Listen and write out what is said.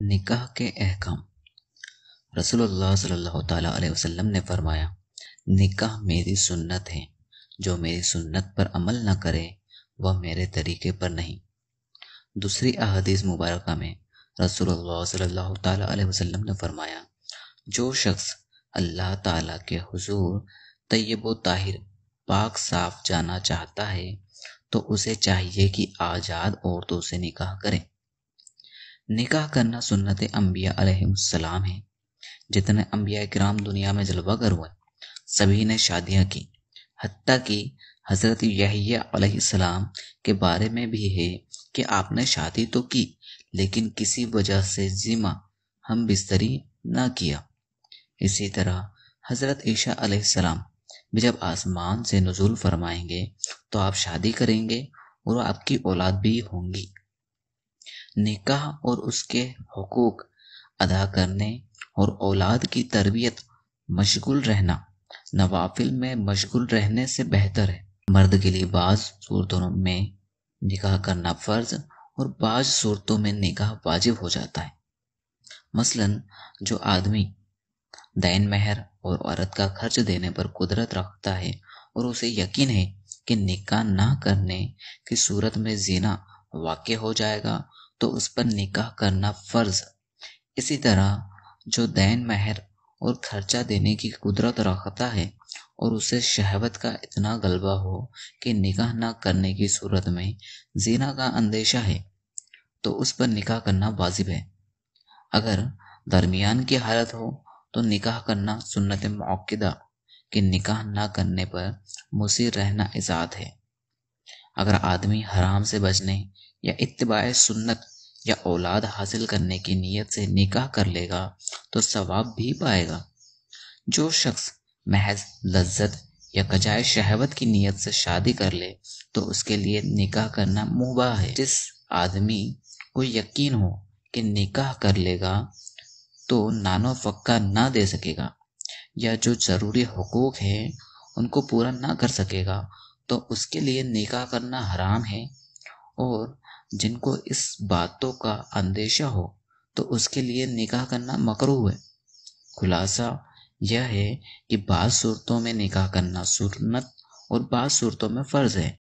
निकाह के अहकाम। रसूलुल्लाह सल्लल्लाहु अलैहि वसल्लम ने फरमाया, निकाह मेरी सुन्नत है, जो मेरी सुन्नत पर अमल न करे, वह मेरे तरीके पर नहीं। दूसरी अहदीस मुबारक में रसूलुल्लाह सल्लल्लाहु अलैहि वसल्लम ने फरमाया, जो शख्स अल्लाह ताला के हुजूर तय्यब ताहिर, पाक साफ़ जाना चाहता है तो उसे चाहिए कि आज़ाद औरतों से निकाह करें। निकाह करना सुन्नत अम्बिया है। जितने अम्बिया कराम दुनिया में जलवा कर हुए, सभी ने शादियाँ की हती कि। हज़रत सलाम के बारे में भी है कि आपने शादी तो की, लेकिन किसी वजह से जिमा हम बिस्तरी ना किया। इसी तरह हज़रत ईशा सलाम भी जब आसमान से नजुल फरमाएँगे तो आप शादी करेंगे और आपकी औलाद भी होंगी। निकाह और उसके हकूक अदा करने और औलाद की तरबियत मशगुल रहना। नवाफिल में मशगुल रहने से बेहतर है। मर्द के लिए बाज़ सूरतों में निकाह करना फ़र्ज़ और बाज़ सूरतों में निकाह वाजिब हो जाता है। मसलन, जो आदमी दैन महर और औरत का खर्च देने पर कुदरत रखता है और उसे यकीन है कि निकाह ना करने की सूरत में जीना वाक़ हो जाएगा तो उस पर निकाह करना फ़र्ज़ इसी तरह जो दैन महर और खर्चा देने की कुदरत रखता है और उसे शहवत का इतना गलबा हो कि निकाह ना करने की सूरत में जीना का अंदेशा है तो उस पर निकाह करना वाजिब है। अगर दरमियान की हालत हो तो निकाह करना सुन्नत मौकदा कि निकाह ना करने पर मुसीर रहना इजाद है। अगर आदमी हराम से बचने या इतबा सुन्नत या औलाद हासिल करने की नीयत से निकाह कर लेगा तो सवाब भी पाएगा। जो शख्स महज लज्जत या कजाय शहवत की नीयत से शादी कर ले तो उसके लिए निकाह करना मुबा है। जिस आदमी को यकीन हो कि निकाह कर लेगा तो नानो फक्का ना दे सकेगा, या जो ज़रूरी हकूक है, उनको पूरा ना कर सकेगा तो उसके लिए निकाह करना हराम है और जिनको इस बातों का अंदेशा हो तो उसके लिए निकाह करना मकरू है। खुलासा यह है कि बाद सूरतों में निकाह करना सुन्नत और बाद सूरतों में फ़र्ज़ है।